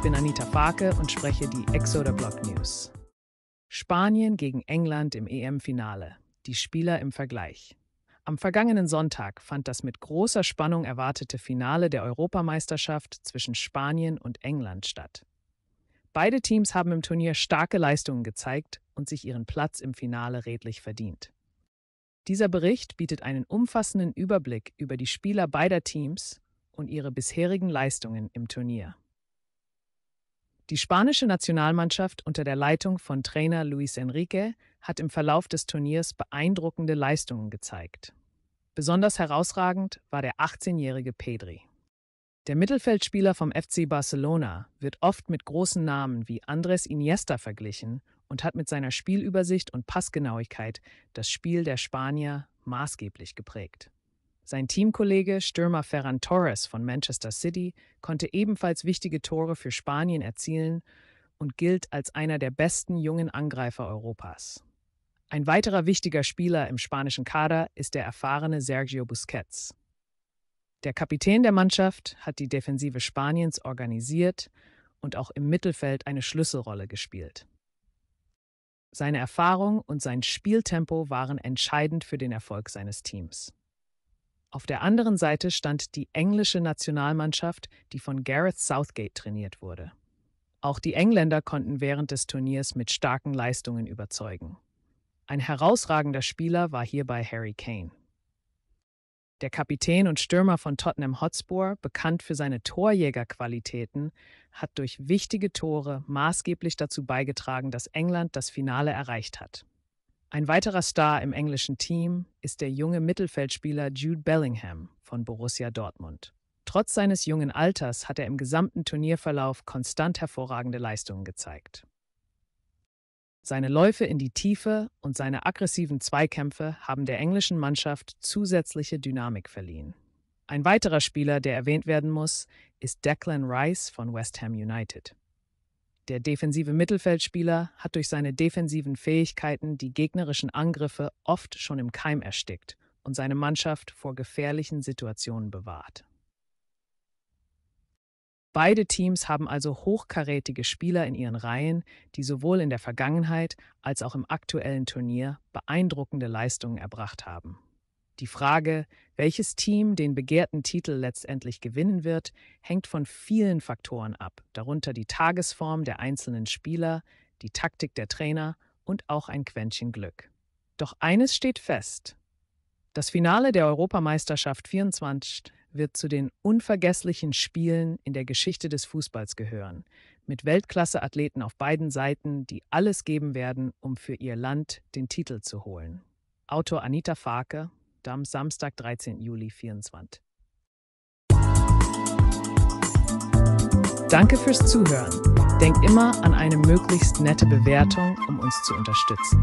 Ich bin Anita Farke und spreche die Exoder Block News. Spanien gegen England im EM-Finale. Die Spieler im Vergleich. Am vergangenen Sonntag fand das mit großer Spannung erwartete Finale der Europameisterschaft zwischen Spanien und England statt. Beide Teams haben im Turnier starke Leistungen gezeigt und sich ihren Platz im Finale redlich verdient. Dieser Bericht bietet einen umfassenden Überblick über die Spieler beider Teams und ihre bisherigen Leistungen im Turnier. Die spanische Nationalmannschaft unter der Leitung von Trainer Luis Enrique hat im Verlauf des Turniers beeindruckende Leistungen gezeigt. Besonders herausragend war der 18-jährige Pedri. Der Mittelfeldspieler vom FC Barcelona wird oft mit großen Namen wie Andres Iniesta verglichen und hat mit seiner Spielübersicht und Passgenauigkeit das Spiel der Spanier maßgeblich geprägt. Sein Teamkollege Stürmer Ferran Torres von Manchester City konnte ebenfalls wichtige Tore für Spanien erzielen und gilt als einer der besten jungen Angreifer Europas. Ein weiterer wichtiger Spieler im spanischen Kader ist der erfahrene Sergio Busquets. Der Kapitän der Mannschaft hat die Defensive Spaniens organisiert und auch im Mittelfeld eine Schlüsselrolle gespielt. Seine Erfahrung und sein Spieltempo waren entscheidend für den Erfolg seines Teams. Auf der anderen Seite stand die englische Nationalmannschaft, die von Gareth Southgate trainiert wurde. Auch die Engländer konnten während des Turniers mit starken Leistungen überzeugen. Ein herausragender Spieler war hierbei Harry Kane. Der Kapitän und Stürmer von Tottenham Hotspur, bekannt für seine Torjägerqualitäten, hat durch wichtige Tore maßgeblich dazu beigetragen, dass England das Finale erreicht hat. Ein weiterer Star im englischen Team ist der junge Mittelfeldspieler Jude Bellingham von Borussia Dortmund. Trotz seines jungen Alters hat er im gesamten Turnierverlauf konstant hervorragende Leistungen gezeigt. Seine Läufe in die Tiefe und seine aggressiven Zweikämpfe haben der englischen Mannschaft zusätzliche Dynamik verliehen. Ein weiterer Spieler, der erwähnt werden muss, ist Declan Rice von West Ham United. Der defensive Mittelfeldspieler hat durch seine defensiven Fähigkeiten die gegnerischen Angriffe oft schon im Keim erstickt und seine Mannschaft vor gefährlichen Situationen bewahrt. Beide Teams haben also hochkarätige Spieler in ihren Reihen, die sowohl in der Vergangenheit als auch im aktuellen Turnier beeindruckende Leistungen erbracht haben. Die Frage, welches Team den begehrten Titel letztendlich gewinnen wird, hängt von vielen Faktoren ab, darunter die Tagesform der einzelnen Spieler, die Taktik der Trainer und auch ein Quäntchen Glück. Doch eines steht fest. Das Finale der Europameisterschaft 24 wird zu den unvergesslichen Spielen in der Geschichte des Fußballs gehören, mit Weltklasse-Athleten auf beiden Seiten, die alles geben werden, um für ihr Land den Titel zu holen. Autor Anita Farke, am Samstag, 13. Juli 24. Danke fürs Zuhören. Denk immer an eine möglichst nette Bewertung, um uns zu unterstützen.